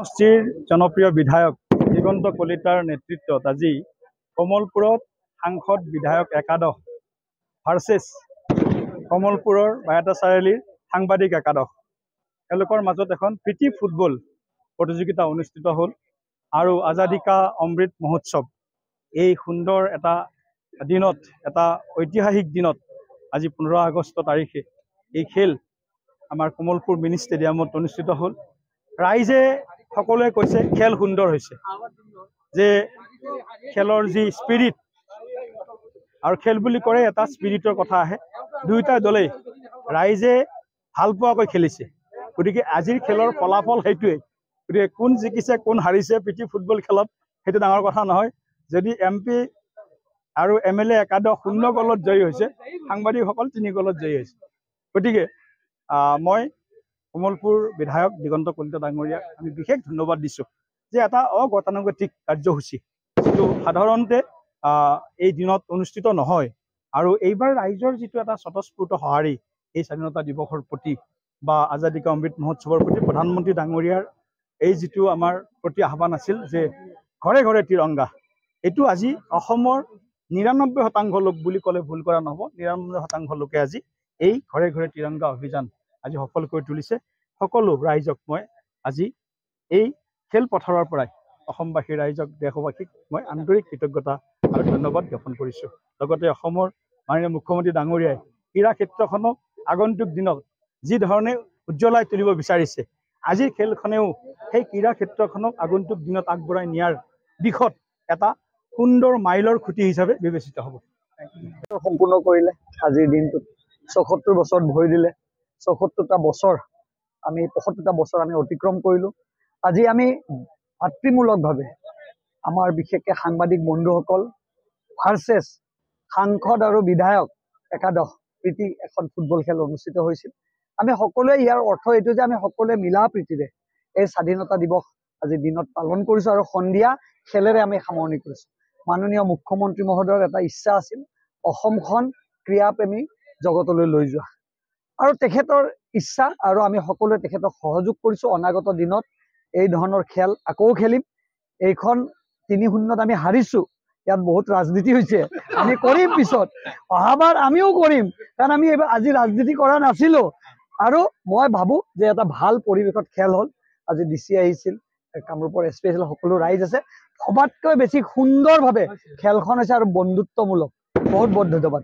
সমষ্টিৰ জনপ্ৰিয় বিধায়ক দিগন্ত কলিতাৰ নেতৃত্বত আজি কমলপুৰত সাংসদ বিধায়ক একাদশ ভাৰ্চেছ কমলপুৰৰ বায়তা চাৰিআলিৰ সাংবাদিক একাদশ। এওঁলোকৰ মাজত এখন প্ৰীতি ফুটবল প্ৰতিযোগিতা অনুষ্ঠিত হ'ল আৰু আজাদী কা অমৃত মহোৎসৱ। এই সুন্দৰ এটা দিনত এটা ঐতিহাসিক দিনত আজি পোন্ধৰ আগষ্ট তাৰিখে এই খেল আমাৰ কমলপুৰ মিনি ষ্টেডিয়ামত অনুষ্ঠিত হ'ল। ৰাইজে সকলোৱে কৈছে খেল সুন্দৰ হৈছে। যে খেলৰ যি স্পিৰিট আৰু খেল বুলি ক'লে এটা স্পিৰিটৰ কথা আহে। দুয়োটা দলেই ৰাইজে ভাল পোৱাকৈ খেলিছে। গতিকে আজিৰ খেলৰ ফলাফল সেইটোৱেই। গতিকে কোন জিকিছে কোন হাৰিছে প্ৰীতি ফুটবল খেলত সেইটো ডাঙৰ কথা নহয়। যদি এম পি আৰু এম এল এ একাদশ শূন্য গলত জয়ী হৈছে সাংবাদিকসকল তিনি গলত জয়ী হৈছে। গতিকে মই কমলপুৰ বিধায়ক দিগন্ত কলিতা ডাঙৰীয়াক আমি বিশেষ ধন্যবাদ দিছোঁ যে এটা অগতানুগতিক কাৰ্যসূচী যিটো সাধাৰণতে এই দিনত অনুষ্ঠিত নহয় আৰু এইবাৰ ৰাইজৰ যিটো এটা স্বতঃস্ফূৰ্ত সঁহাৰি এই স্বাধীনতা দিৱসৰ প্ৰতি বা আজাদী কা অমৃত মহোৎসৱৰ প্ৰতি প্ৰধানমন্ত্ৰী ডাঙৰীয়াৰ এই যিটো আমাৰ প্ৰতি আহ্বান আছিল যে ঘৰে ঘৰে তিৰংগা এইটো আজি অসমৰ নিৰান্নব্বৈ শতাংশ লোক বুলি ক'লে ভুল কৰা নহ'ব নিৰান্নব্বৈ শতাংশ লোকে আজি এই ঘৰে ঘৰে তিৰংগা অভিযান আজি সফল কৰি তুলিছে। সকলো ৰাইজক মই আজি এই খেলপথাৰৰ পৰাই অসমবাসী ৰাইজক দেশবাসীক মই আন্তৰিক কৃতজ্ঞতা আৰু ধন্যবাদ জ্ঞাপন কৰিছোঁ। লগতে অসমৰ মাননীয় মুখ্যমন্ত্ৰী ডাঙৰীয়াই ক্ৰীড়া ক্ষেত্ৰখনক আগন্তুক দিনত যি ধৰণে উজ্জ্বলাই তুলিব বিচাৰিছে আজিৰ খেলখনেও সেই ক্ৰীড়া ক্ষেত্ৰখনক আগন্তুক দিনত আগবঢ়াই নিয়াৰ দিশত এটা সুন্দৰ মাইলৰ খুঁটি হিচাপে বিবেচিত হ'ব। সম্পূৰ্ণ কৰিলে আজিৰ দিনটোত চৌসত্তৰ বছৰত ভৰি দিলে। চৌসত্তৰটা বছৰ আমি পঁয়সত্তৰটা বছৰ আমি অতিক্ৰম কৰিলোঁ। আজি আমি ভাতৃমূলকভাৱে আমাৰ বিশেষকৈ সাংবাদিক বন্ধুসকল ভাৰ্চেছ সাংসদ আৰু বিধায়ক একাদশ প্ৰীতি এখন ফুটবল খেল অনুষ্ঠিত হৈছিল। আমি সকলোৱে ইয়াৰ অৰ্থ এইটো যে আমি সকলোৱে মিলা প্ৰীতিৰে এই স্বাধীনতা দিৱস আজি দিনত পালন কৰিছোঁ আৰু সন্ধিয়া খেলেৰে আমি সামৰণি কৰিছোঁ। মাননীয় মুখ্যমন্ত্ৰী মহোদয়ৰ এটা ইচ্ছা আছিল অসমখন ক্ৰীড়াপ্ৰেমী জগতলৈ লৈ যোৱা। আৰু তেখেতৰ ইচ্ছা আৰু আমি সকলোৱে তেখেতক সহযোগ কৰিছোঁ অনাগত দিনত। এই ধৰণৰ খেল আকৌ খেলিম। এইখন তিনি শূন্যত আমি হাৰিছোঁ। ইয়াত বহুত ৰাজনীতি হৈছে। আমি কৰিম পিছত। অহাবাৰ আমিও কৰিম। কাৰণ আমি এইবাৰ আজি ৰাজনীতি কৰা নাছিলোঁ। আৰু মই ভাবোঁ যে এটা ভাল পৰিৱেশত খেল হ'ল। আজি ডি চি আহিছিল কামৰূপৰ এছ পি আহিছিল সকলো ৰাইজ আছে। সবাতকৈ বেছি সুন্দৰভাৱে খেলখন হৈছে আৰু বন্ধুত্বমূলক। বহুত বহুত ধন্যবাদ।